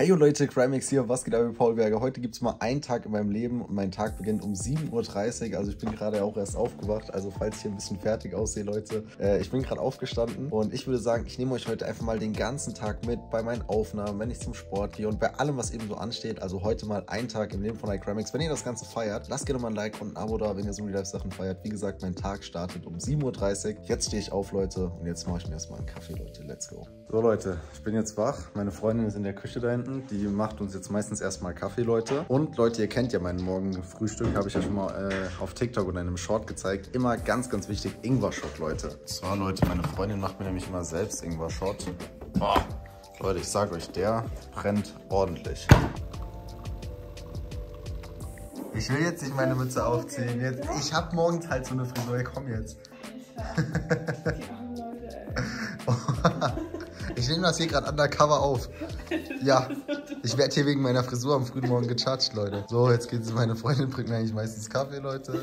Hey Leute, Crimex hier, was geht ab mit Paul Berger? Heute gibt es mal einen Tag in meinem Leben und mein Tag beginnt um 7.30 Uhr. Also ich bin gerade auch erst aufgewacht, also falls ich hier ein bisschen fertig aussehe, Leute. Äh, ich bin gerade aufgestanden und ich würde sagen, ich nehme euch heute einfach mal den ganzen Tag mit bei meinen Aufnahmen, wenn ich zum Sport gehe und bei allem, was eben so ansteht. Also heute mal ein Tag im Leben von iCrimex. Wenn ihr das Ganze feiert, lasst gerne mal ein Like und ein Abo da, wenn ihr so die Live-Sachen feiert. Wie gesagt, mein Tag startet um 7.30 Uhr. Jetzt stehe ich auf, Leute, und jetzt mache ich mir erstmal einen Kaffee, Leute. Let's go. So Leute, ich bin jetzt wach. Meine Freundin ist in der Küche da hinten. Die macht uns jetzt meistens erstmal Kaffee, Leute. Und Leute, ihr kennt ja meinen Morgenfrühstück, habe ich ja schon mal äh, auf TikTok oder in einem Short gezeigt. Immer ganz, ganz wichtig, Ingwer-Shot, Leute. Zwar, Leute, meine Freundin macht mir nämlich immer selbst Ingwer-Shot. Oh, Leute, ich sage euch, der brennt ordentlich. Ich will jetzt nicht meine Mütze aufziehen. Jetzt, ich habe morgens halt so eine Frisur. Komm jetzt. Ich nehme das hier gerade undercover auf. Ja, ich werde hier wegen meiner Frisur am frühen Morgen gecharged, Leute. So, jetzt geht meine Freundin bringt mir eigentlich meistens Kaffee, Leute.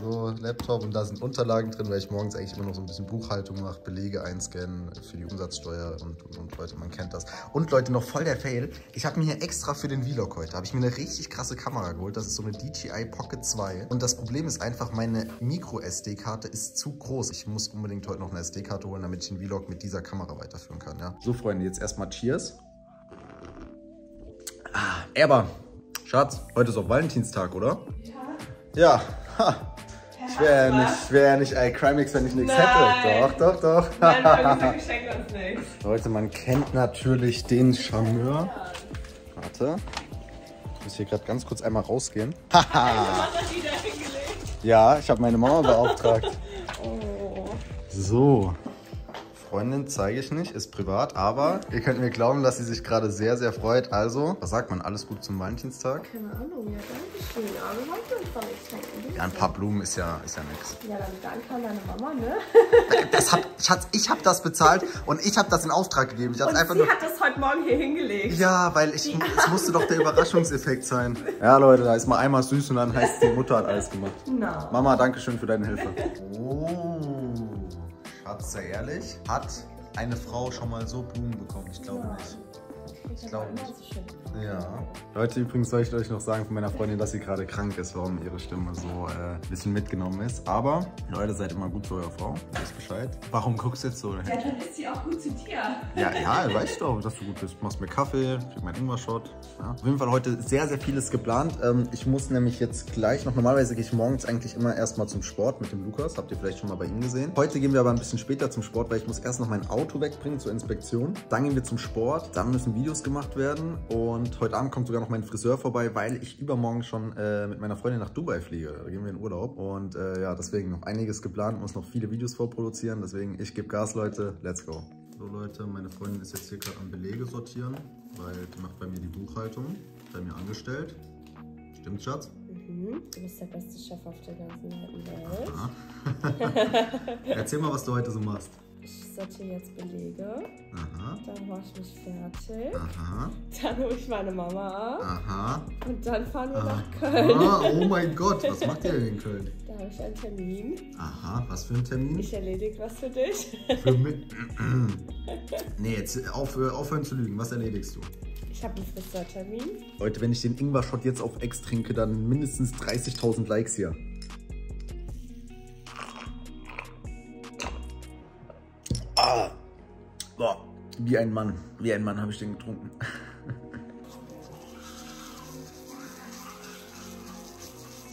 So, Laptop und da sind Unterlagen drin, weil ich morgens eigentlich immer noch so ein bisschen Buchhaltung mache, Belege einscannen für die Umsatzsteuer und, und, und Leute, man kennt das. Und Leute, noch voll der Fail. Ich habe mir hier extra für den Vlog heute, habe ich mir eine richtig krasse Kamera geholt. Das ist so eine DJI Pocket 2. Und das Problem ist einfach, meine Micro-SD-Karte ist zu groß. Ich muss unbedingt heute noch eine SD-Karte holen, damit ich den Vlog mit dieser Kamera weiterführen kann, ja. So, Freunde, jetzt erstmal Cheers. Ah, Erber, Schatz, heute ist auch Valentinstag, oder? Ja. Ja. Ich wäre ja nicht, wär nicht iCrimix, wenn ich nichts hätte. Doch, doch, doch. Nein, uns nichts. Leute, man kennt natürlich den Charmeur. Warte. Ich muss hier gerade ganz kurz einmal rausgehen. Haha. ja, ich habe meine Mama beauftragt. Oh. So. Freundin zeige ich nicht, ist privat, aber ihr könnt mir glauben, dass sie sich gerade sehr, sehr freut. Also, was sagt man? Alles gut zum Valentinstag? Keine Ahnung, ja, danke schön. Aber wir wollten uns doch nichts schenken. Ja, ein paar Blumen ist ja, ist ja nix. Ja, dann danke an deine Mama, ne? Das hab, Schatz, ich habe das bezahlt und ich habe das in Auftrag gegeben. Ich Und einfach sie nur... hat das heute Morgen hier hingelegt. Ja, weil ich, es musste doch der Überraschungseffekt sein. Ja, Leute, da ist mal einmal süß und dann heißt die Mutter hat alles gemacht. Na. Mama, danke schön für deine Hilfe. Oh, Schatz, sehr ehrlich. Hat eine Frau schon mal so Blumen bekommen? Ich glaube nicht. Ich glaube nicht. Ja. Leute, übrigens soll ich euch noch sagen von meiner Freundin, dass sie gerade krank ist, warum ihre Stimme so äh, ein bisschen mitgenommen ist. Aber, Leute, seid immer gut zu eurer Frau. Ihr wisst Bescheid. Warum guckst du jetzt so? Ja, dann ist sie auch gut zu dir. Ja, ja, weißt doch, dass du gut bist. Du machst mir Kaffee, krieg meinen Ingwer-Shot. Ja. Auf jeden Fall heute sehr, sehr vieles geplant. Ähm, ich muss nämlich jetzt gleich noch, normalerweise gehe ich morgens eigentlich immer erstmal zum Sport mit dem Lukas. Habt ihr vielleicht schon mal bei ihm gesehen. Heute gehen wir aber ein bisschen später zum Sport, weil ich muss erst noch mein Auto wegbringen zur Inspektion. Dann gehen wir zum Sport, dann müssen Videos gemacht werden. Und heute Abend kommt sogar noch mein Friseur vorbei, weil ich übermorgen schon äh, mit meiner Freundin nach Dubai fliege. Da gehen wir in Urlaub. Und äh, ja, deswegen noch einiges geplant, muss noch viele Videos vorproduzieren. Deswegen, ich gebe Gas, Leute. Let's go. So Leute, meine Freundin ist jetzt hier gerade am Belege sortieren, weil die macht bei mir die Buchhaltung, bei mir angestellt. Stimmt, Schatz? Mhm. Du bist der beste Chef auf der ganzen Welt. Erzähl mal, was du heute so machst. Ich sortiere jetzt Belege. Aha. Dann mache ich mich fertig. Aha. Dann hole ich meine Mama ab. Aha. Und dann fahren wir nach. Köln. Oh mein Gott, was macht ihr denn in Köln? Da habe ich einen Termin. Aha, was für ein Termin? Ich erledige was für dich. Für mich. nee, jetzt auf, äh, aufhören zu lügen. Was erledigst du? Ich habe einen Friseurtermin. Leute, wenn ich den Ingwer-Shot jetzt auf Ex trinke, dann mindestens 30.000 Likes hier. Ah. Boah, wie ein Mann. Wie ein Mann habe ich den getrunken.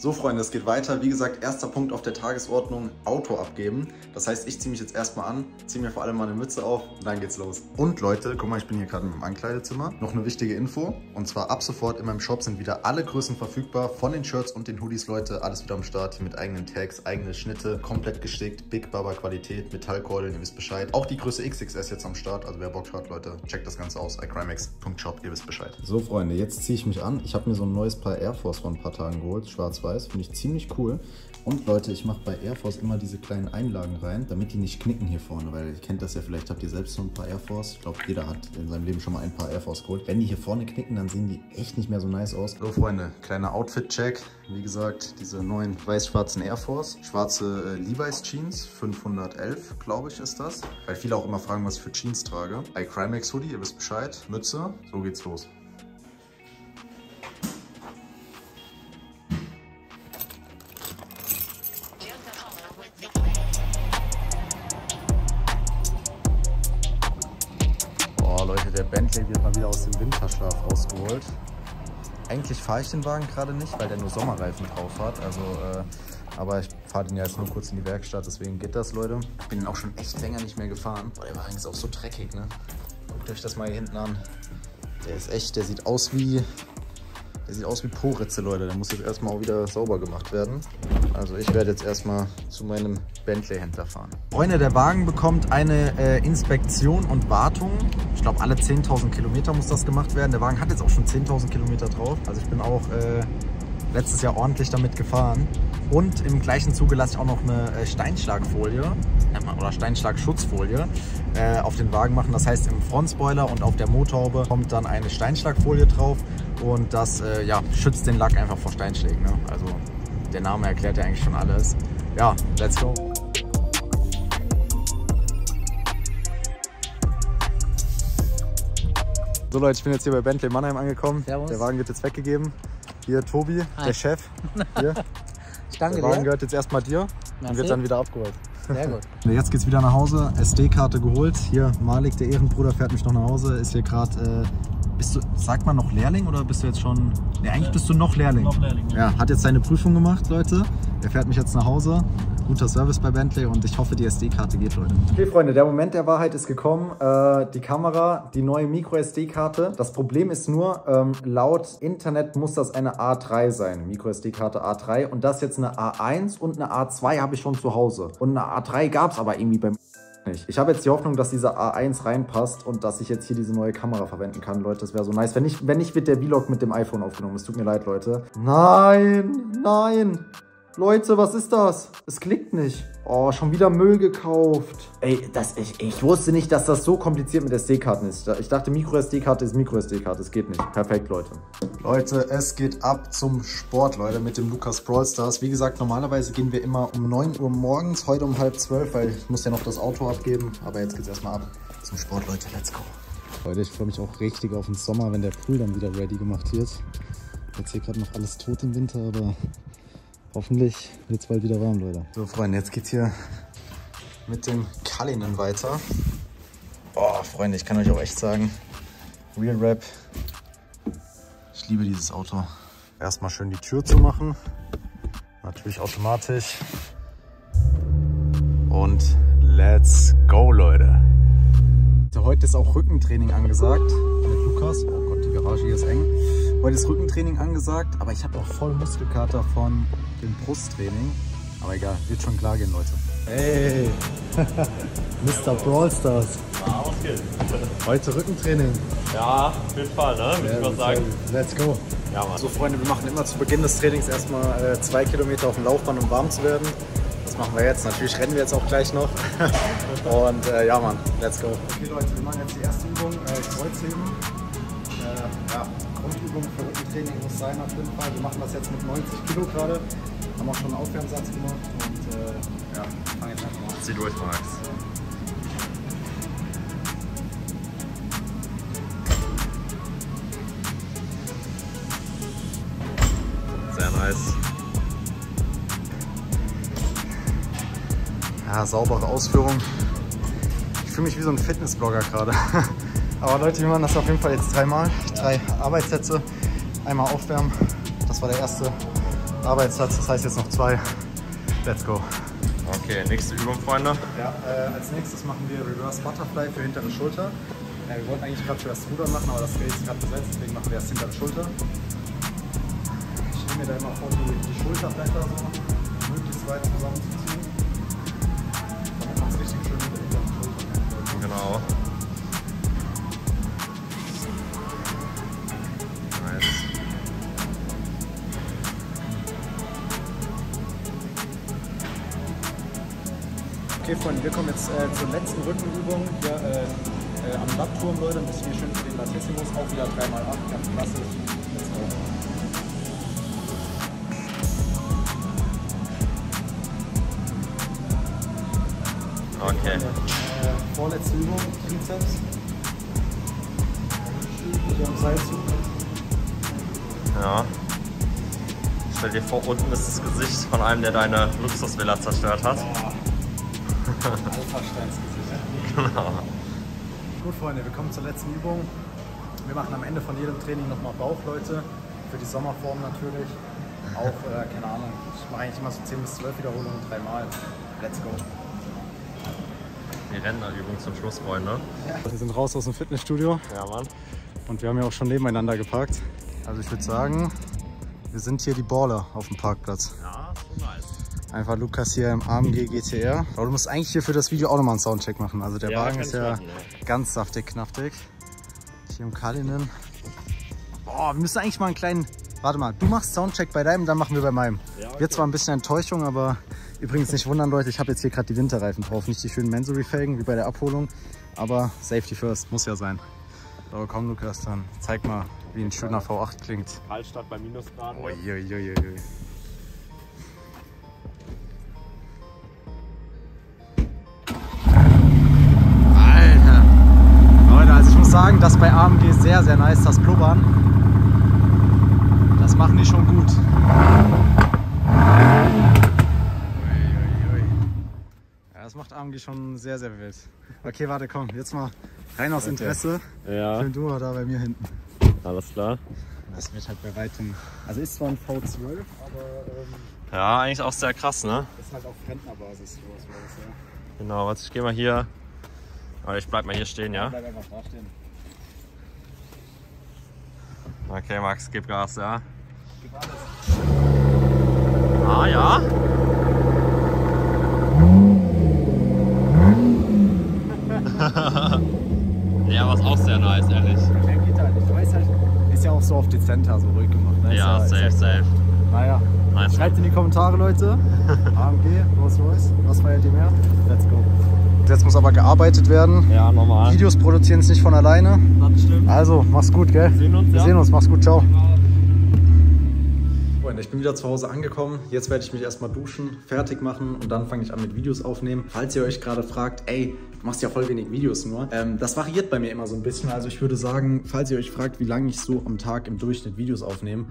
So, Freunde, es geht weiter. Wie gesagt, erster Punkt auf der Tagesordnung, Auto abgeben. Das heißt, ich ziehe mich jetzt erstmal an, ziehe mir vor allem mal eine Mütze auf und dann geht's los. Und Leute, guck mal, ich bin hier gerade meinem Ankleidezimmer. Noch eine wichtige Info. Und zwar ab sofort in meinem Shop sind wieder alle Größen verfügbar. Von den Shirts und den Hoodies, Leute. Alles wieder am Start. Hier mit eigenen Tags, eigene Schnitte. Komplett gestickt. Big Baba Qualität. Metallkeulen, ihr wisst Bescheid. Auch die Größe XXS jetzt am Start. Also wer Bock hat, Leute, checkt das Ganze aus. iCrimex.shop, ihr wisst Bescheid. So, Freunde, jetzt ziehe ich mich an. Ich habe mir so ein neues Paar Air Force vor ein paar Tagen geholt. Schwarz-Weiß. Finde ich ziemlich cool. Und Leute, ich mache bei Air Force immer diese kleinen Einlagen rein, damit die nicht knicken hier vorne, weil ihr kennt das ja, vielleicht habt ihr selbst so ein paar Air Force. Ich glaube, jeder hat in seinem Leben schon mal ein paar Air Force geholt. Wenn die hier vorne knicken, dann sehen die echt nicht mehr so nice aus. So Freunde, kleiner Outfit-Check. Wie gesagt, diese neuen weiß-schwarzen Air Force. Schwarze äh, Levi's Jeans, 511, glaube ich, ist das. Weil viele auch immer fragen, was ich für Jeans trage. iCrimex Hoodie, ihr wisst Bescheid. Mütze, so geht's los. Der Bentley wird mal wieder aus dem Winterschlaf rausgeholt. Eigentlich fahre ich den Wagen gerade nicht, weil der nur Sommerreifen drauf hat. Also, äh, aber ich fahre den ja jetzt nur kurz in die Werkstatt, deswegen geht das, Leute. Bin den auch schon echt länger nicht mehr gefahren. Boah, der Wagen ist auch so dreckig, ne? Guckt euch das mal hier hinten an. Der ist echt, der sieht aus wie der sieht aus wie Poritze, Leute. Der muss jetzt erstmal auch wieder sauber gemacht werden. Also ich werde jetzt erstmal zu meinem Bentley-Händler fahren. Freunde, der Wagen bekommt eine äh, Inspektion und Wartung. Ich glaube, alle 10.000 Kilometer muss das gemacht werden. Der Wagen hat jetzt auch schon 10.000 Kilometer drauf. Also ich bin auch äh, letztes Jahr ordentlich damit gefahren. Und im gleichen Zuge lasse ich auch noch eine äh, Steinschlagfolie oder Steinschlagschutzfolie äh, auf den Wagen machen. Das heißt, im Frontspoiler und auf der Motorhaube kommt dann eine Steinschlagfolie drauf und das äh, ja, schützt den Lack einfach vor Steinschlägen. Ne? Also der Name erklärt ja eigentlich schon alles. Ja, let's go. So Leute, ich bin jetzt hier bei Bentley Mannheim angekommen. Servus. Der Wagen wird jetzt weggegeben. Hier Tobi, Hi. der Chef. Hier. Ich danke der Wagen dir. gehört jetzt erstmal dir Merci. und wird dann wieder abgeholt. Sehr gut. Jetzt geht's wieder nach Hause. SD-Karte geholt. Hier Malik, der Ehrenbruder, fährt mich noch nach Hause. Ist hier gerade äh, sagt man noch Lehrling oder bist du jetzt schon. Ne, eigentlich bist du noch Lehrling. Noch Lehrling. Ja. ja, hat jetzt seine Prüfung gemacht, Leute. Er fährt mich jetzt nach Hause. Guter Service bei Bentley und ich hoffe, die SD-Karte geht, Leute. Okay, Freunde, der Moment der Wahrheit ist gekommen. Äh, die Kamera, die neue Micro-SD-Karte. Das Problem ist nur, ähm, laut Internet muss das eine A3 sein. Micro-SD-Karte A3. Und das jetzt eine A1 und eine A2 habe ich schon zu Hause. Und eine A3 gab es aber irgendwie beim nicht. Ich habe jetzt die Hoffnung, dass dieser A1 reinpasst und dass ich jetzt hier diese neue Kamera verwenden kann, Leute. Das wäre so nice. Wenn nicht, wenn nicht, wird der Vlog mit dem iPhone aufgenommen. Es tut mir leid, Leute. Nein, nein. Leute, was ist das? Es klickt nicht. Oh, schon wieder Müll gekauft. Ey, das, ich, ich wusste nicht, dass das so kompliziert mit SD-Karten ist. Ich dachte, Micro-SD-Karte ist Micro-SD-Karte. Es geht nicht. Perfekt, Leute. Leute, es geht ab zum Sport, Leute, mit dem Lukas Brawl Stars. Wie gesagt, normalerweise gehen wir immer um 9 Uhr morgens, heute um halb 12, weil ich muss ja noch das Auto abgeben. Aber jetzt geht's erstmal ab zum Sport, Leute. Let's go. Leute, ich freue mich auch richtig auf den Sommer, wenn der Pool dann wieder ready gemacht wird. Jetzt hier gerade noch alles tot im Winter, aber Hoffentlich wird es bald wieder warm, Leute. So, Freunde, jetzt geht's hier mit dem Kallinen weiter. Boah, Freunde, ich kann euch auch echt sagen, Real Rap, ich liebe dieses Auto. Erstmal schön die Tür zu machen. Natürlich automatisch. Und let's go, Leute. Heute ist auch Rückentraining angesagt mit Lukas. Oh Gott, die Garage hier ist eng. Heute ist Rückentraining angesagt, aber ich habe auch voll Muskelkater von dem Brusttraining. Aber egal, wird schon klar gehen, Leute. Hey, Mr. Brawl Stars. Ja, was geht? Heute Rückentraining. Ja, auf jeden Fall, ne? Würde ich mal sagen. Let's go. Ja, Mann. So, Freunde, wir machen immer zu Beginn des Trainings erstmal äh, zwei Kilometer auf dem Laufband, um warm zu werden. Das machen wir jetzt. Natürlich rennen wir jetzt auch gleich noch. Und äh, ja, Mann, let's go. Okay, Leute, wir machen jetzt die erste Übung, äh, Kreuzheben. Äh, ja, Grundübung für Rückentraining muss sein auf jeden Fall. Wir machen das jetzt mit 90 Kilo gerade. Haben auch schon einen Aufwärmsatz gemacht und äh, ja, fangen jetzt einfach mal an. Zieh durch, Max. Sehr nice. Ja, saubere Ausführung. Ich fühle mich wie so ein Fitnessblogger gerade. Aber Leute, wir machen das auf jeden Fall jetzt dreimal. Drei Arbeitssätze. Einmal aufwärmen. Das war der erste Arbeitssatz. Das heißt jetzt noch zwei. Let's go. Okay, nächste Übung, Freunde. Ja, äh, als nächstes machen wir Reverse Butterfly für hintere Schulter. Ja, wir wollten eigentlich gerade zuerst Ruder machen, aber das Feld ist gerade besetzt, deswegen machen wir erst hintere Schulter. Ich nehme mir da immer vor, die, die Schulterblätter so möglichst weit zusammenzuziehen. Damit man es richtig schön mit der hinteren Schulter Genau. Okay, Freunde, wir kommen jetzt äh, zur letzten Rückenübung hier äh, äh, am Lattturm, Leute. Ein bisschen hier schön für den Latissimus. Auch wieder 3x8, ganz klassisch. Let's go. Okay. Äh, vorletzte Übung, Trizeps. Hier am Seilzug. Ja. Stell dir vor, unten ist das Gesicht von einem, der deine Luxusvilla zerstört hat. Ja. Genau. Gut, Freunde, wir kommen zur letzten Übung. Wir machen am Ende von jedem Training nochmal Bauch, Leute. Für die Sommerform natürlich. Auch, äh, keine Ahnung, ich mache eigentlich immer so 10 bis 12 Wiederholungen, dreimal. Let's go. Die Rentnerübung zum Schluss, Freunde. Wir sind raus aus dem Fitnessstudio Ja, Mann. und wir haben ja auch schon nebeneinander geparkt. Also ich würde sagen, wir sind hier die Baller auf dem Parkplatz. Ja, schon nice. Einfach Lukas hier im AMG GTR. Aber du musst eigentlich hier für das Video auch nochmal einen Soundcheck machen. Also der Ja, Wagen ist ja machen, ganz saftig, knaftig. Hier im Kalinen. Boah, wir müssen eigentlich mal einen kleinen... Warte mal, du machst Soundcheck bei deinem, dann machen wir bei meinem. Ja, okay. Wird zwar ein bisschen Enttäuschung, aber übrigens nicht wundern, Leute, ich habe jetzt hier gerade die Winterreifen drauf. Nicht die schönen Mansory-Felgen wie bei der Abholung, aber Safety First, muss ja sein. So, komm Lukas, dann zeig mal, wie ein schöner V8 klingt. Kaltstadt bei Minusgraden. Uiuiuiui. Alter. Sagen, das bei AMG sehr, sehr nice, das Blubbern. Das machen die schon gut. Ja, das macht AMG schon sehr, sehr wild. Okay, warte, komm, jetzt mal rein aus Interesse. Ja, Film du mal da bei mir hinten. alles klar. Das wird halt bei weitem. Also ist zwar ein V12, aber ähm, Ja, eigentlich auch sehr krass, ne? ist halt auf Rentnerbasis sowas ja. Genau, warte, ich gehe mal hier. Aber ich bleib mal hier stehen, ja? Bleib einfach da stehen. Okay, Max, gib Gas, ja? Gib alles. Ah, ja? ja, was auch sehr nice, ehrlich. Mehr geht halt. Ich weiß halt, ist ja auch so auf dezenter, so ruhig gemacht. ne? Ja, ist safe, safe. Naja, Nice. schreibt in die Kommentare, Leute. AMG, Rolls Royce, was feiert ihr mehr? Let's go. Jetzt muss aber gearbeitet werden. Ja, normal. Videos produzieren es nicht von alleine. Das stimmt. Also, mach's gut, gell? Wir sehen uns, Wir ja. sehen uns, mach's gut, ciao. Freunde, ich bin wieder zu Hause angekommen. Jetzt werde ich mich erstmal duschen, fertig machen und dann fange ich an mit Videos aufnehmen. Falls ihr euch gerade fragt, ey, du machst ja voll wenig Videos nur. Ähm, das variiert bei mir immer so ein bisschen. Also ich würde sagen, falls ihr euch fragt, wie lange ich so am Tag im Durchschnitt Videos aufnehme,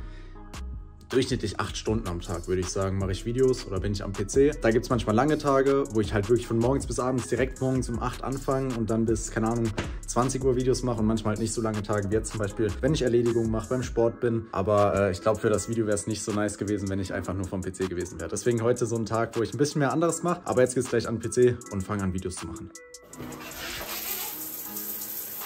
durchschnittlich acht Stunden am Tag, würde ich sagen, mache ich Videos oder bin ich am PC. Da gibt es manchmal lange Tage, wo ich halt wirklich von morgens bis abends direkt morgens um 8 anfange und dann bis, keine Ahnung, 20 Uhr Videos mache und manchmal halt nicht so lange Tage wie jetzt zum Beispiel, wenn ich Erledigungen mache, beim Sport bin. Aber äh, ich glaube, für das Video wäre es nicht so nice gewesen, wenn ich einfach nur vom PC gewesen wäre. Deswegen heute so ein Tag, wo ich ein bisschen mehr anderes mache. Aber jetzt geht es gleich an den PC und fange an, Videos zu machen.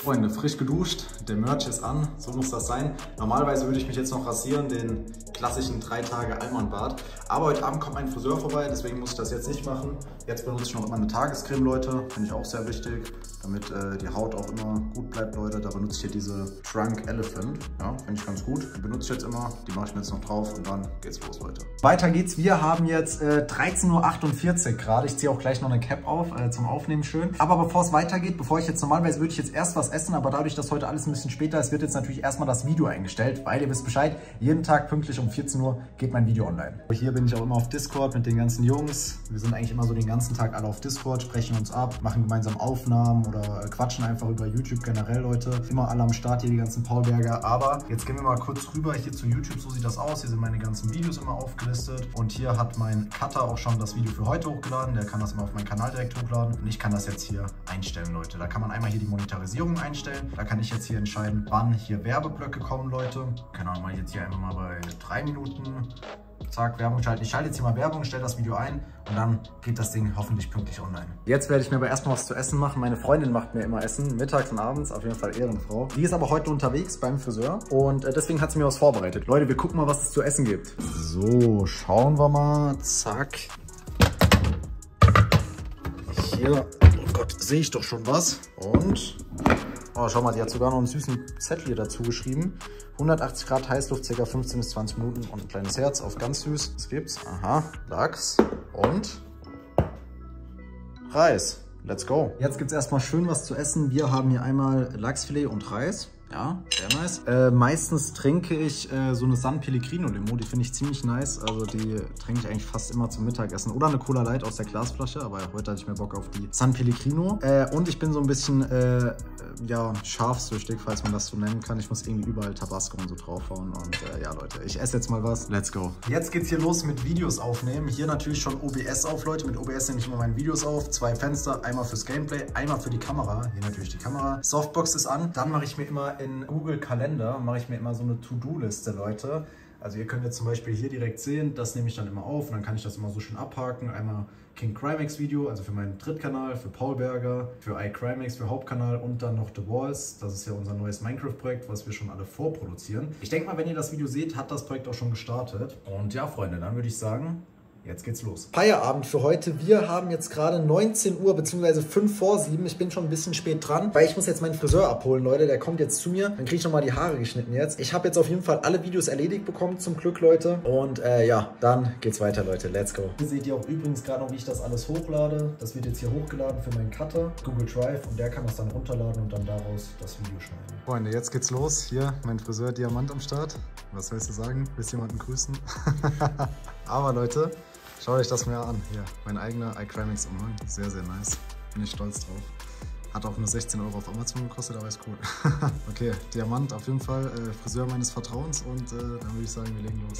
Freunde, frisch geduscht, der Merch ist an, so muss das sein. Normalerweise würde ich mich jetzt noch rasieren, den klassischen 3 Tage Allmann-Bart. Aber heute Abend kommt mein Friseur vorbei, deswegen muss ich das jetzt nicht machen. Jetzt benutze ich noch immer eine Tagescreme, Leute, finde ich auch sehr wichtig, damit äh, die Haut auch immer gut bleibt, Leute. Da benutze ich hier diese Trunk Elephant, ja, finde ich ganz gut. Die benutze ich jetzt immer, die mache ich mir jetzt noch drauf und dann geht's los, Leute. Weiter geht's, wir haben jetzt äh, 13.48 Uhr gerade. Ich ziehe auch gleich noch eine Cap auf, äh, zum Aufnehmen schön. Aber bevor es weitergeht, bevor ich jetzt normalerweise würde ich jetzt erst was essen, aber dadurch, dass heute alles ein bisschen später ist, wird jetzt natürlich erstmal das Video eingestellt, weil ihr wisst Bescheid, jeden Tag pünktlich um 14 Uhr geht mein Video online. Hier bin ich auch immer auf Discord mit den ganzen Jungs. Wir sind eigentlich immer so den ganzen Tag alle auf Discord, sprechen uns ab, machen gemeinsam Aufnahmen oder äh, quatschen einfach über YouTube generell, Leute. Immer alle am Start hier, die ganzen Paulberger. Aber jetzt gehen wir mal kurz rüber hier zu YouTube. So sieht das aus. Hier sind meine ganzen Videos immer aufgelistet. Und hier hat mein Cutter auch schon das Video für heute hochgeladen. Der kann das immer auf meinen Kanal direkt hochladen. Und ich kann das jetzt hier einstellen, Leute. Da kann man einmal hier die Monetarisierung einstellen. Da kann ich jetzt hier entscheiden, wann hier Werbeblöcke kommen, Leute. Keine Ahnung, ich jetzt hier einfach mal bei drei Minuten. Zack, Werbung schalten. Ich schalte jetzt hier mal Werbung, stelle das Video ein und dann geht das Ding hoffentlich pünktlich online. Jetzt werde ich mir aber erstmal was zu essen machen. Meine Freundin macht mir immer Essen, mittags und abends, auf jeden Fall Ehrenfrau. Die ist aber heute unterwegs beim Friseur und äh, deswegen hat sie mir was vorbereitet. Leute, wir gucken mal, was es zu essen gibt. So, schauen wir mal. Zack. Hier, oh Gott, sehe ich doch schon was. Und Oh, schau mal, die hat sogar noch einen süßen Zettel hier dazu geschrieben. 180 Grad Heißluft, ca. 15 bis 20 Minuten und ein kleines Herz auf ganz süß. Was gibt's? Aha, Lachs und Reis. Let's go. Jetzt gibt's erstmal schön was zu essen. Wir haben hier einmal Lachsfilet und Reis. Ja, sehr nice. Äh, meistens trinke ich äh, so eine San Pellegrino Limo, die finde ich ziemlich nice. Also die trinke ich eigentlich fast immer zum Mittagessen. Oder eine Cola Light aus der Glasflasche, aber heute hatte ich mehr Bock auf die San Pellegrino. Äh, und ich bin so ein bisschen, äh, ja, scharfsüchtig, falls man das so nennen kann. Ich muss irgendwie überall Tabasco und so draufhauen. Und äh, ja, Leute, ich esse jetzt mal was. Let's go. Jetzt geht's hier los mit Videos aufnehmen. Hier natürlich schon OBS auf, Leute. Mit OBS nehme ich immer meine Videos auf. Zwei Fenster, einmal fürs Gameplay, einmal für die Kamera. Hier natürlich die Kamera. Softbox ist an. Dann mache ich mir immer in Google Kalender, mache ich mir immer so eine To-Do-Liste, Leute. Also ihr könnt jetzt zum Beispiel hier direkt sehen, das nehme ich dann immer auf und dann kann ich das immer so schön abhaken. Einmal King Crimex Video, also für meinen Drittkanal, für Paul Berger, für iCrimex, für Hauptkanal und dann noch The Walls. Das ist ja unser neues Minecraft-Projekt, was wir schon alle vorproduzieren. Ich denke mal, wenn ihr das Video seht, hat das Projekt auch schon gestartet. Und ja, Freunde, dann würde ich sagen, Jetzt geht's los. Feierabend für heute. Wir haben jetzt gerade 19 Uhr bzw. 5 vor 7. Ich bin schon ein bisschen spät dran, weil ich muss jetzt meinen Friseur abholen, Leute. Der kommt jetzt zu mir. Dann kriege ich nochmal die Haare geschnitten jetzt. Ich habe jetzt auf jeden Fall alle Videos erledigt bekommen, zum Glück, Leute. Und äh, ja, dann geht's weiter, Leute. Let's go. Hier seht ihr auch übrigens gerade noch, wie ich das alles hochlade. Das wird jetzt hier hochgeladen für meinen Cutter, Google Drive. Und der kann das dann runterladen und dann daraus das Video schneiden. Freunde, jetzt geht's los. Hier mein Friseur Diamant am Start. Was willst du sagen? Willst du jemanden grüßen? Aber Leute, Schaut euch das mal an. Hier, mein eigener iCrimix Umhang. Sehr, sehr nice. Bin ich stolz drauf. Hat auch nur 16 Euro auf Amazon gekostet, aber ist cool. okay, Diamant auf jeden Fall äh, Friseur meines Vertrauens und äh, dann würde ich sagen, wir legen los.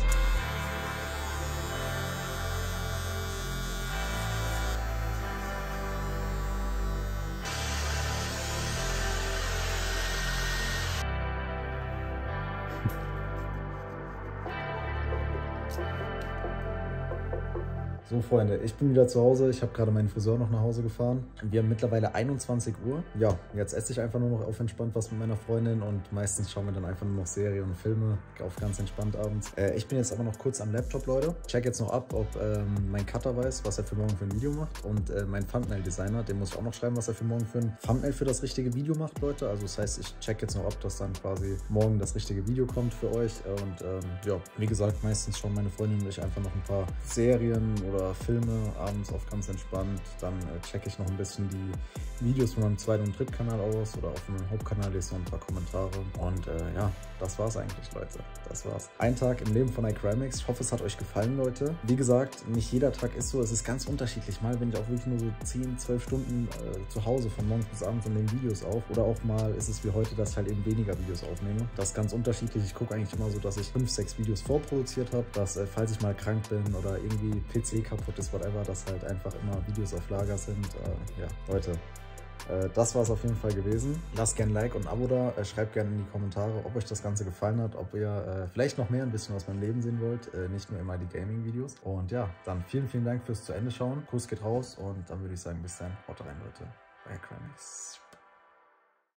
Freunde, ich bin wieder zu Hause. Ich habe gerade meinen Friseur noch nach Hause gefahren. Wir haben mittlerweile 21 Uhr. Ja, jetzt esse ich einfach nur noch auf entspannt was mit meiner Freundin und meistens schauen wir dann einfach nur noch Serien und Filme auf ganz entspannt abends. Äh, ich bin jetzt aber noch kurz am Laptop, Leute. Check jetzt noch ab, ob ähm, mein Cutter weiß, was er für morgen für ein Video macht. Und äh, mein Thumbnail-Designer, dem muss ich auch noch schreiben, was er für morgen für ein Thumbnail für das richtige Video macht, Leute. Also das heißt, ich check jetzt noch ab, dass dann quasi morgen das richtige Video kommt für euch. Und ähm, ja, wie gesagt, meistens schauen meine Freundin und ich einfach noch ein paar Serien oder oder Filme, abends oft ganz entspannt. Dann äh, checke ich noch ein bisschen die Videos von meinem zweiten und Drittkanal aus oder auf meinem Hauptkanal lese noch ein paar Kommentare. Und äh, ja, das war's eigentlich, Leute. Das war's. Ein Tag im Leben von iCrimex. Ich hoffe, es hat euch gefallen, Leute. Wie gesagt, nicht jeder Tag ist so. Es ist ganz unterschiedlich. Mal bin ich auch wirklich nur so 10, 12 Stunden äh, zu Hause von morgens bis abends und nehme Videos auf. Oder auch mal ist es wie heute, dass ich halt eben weniger Videos aufnehme. Das ist ganz unterschiedlich. Ich gucke eigentlich immer so, dass ich 5, 6 Videos vorproduziert habe. Dass, äh, falls ich mal krank bin oder irgendwie PC kaputt ist, whatever, dass halt einfach immer Videos auf Lager sind. Äh, ja, Leute, äh, das war es auf jeden Fall gewesen. Lasst gerne ein Like und ein Abo da. Äh, schreibt gerne in die Kommentare, ob euch das Ganze gefallen hat, ob ihr äh, vielleicht noch mehr ein bisschen aus meinem Leben sehen wollt, äh, nicht nur immer die Gaming-Videos. Und ja, dann vielen, vielen Dank fürs zu Ende schauen. Kuss geht raus und dann würde ich sagen, bis dann. Haut rein, Leute. Bye, Crimex.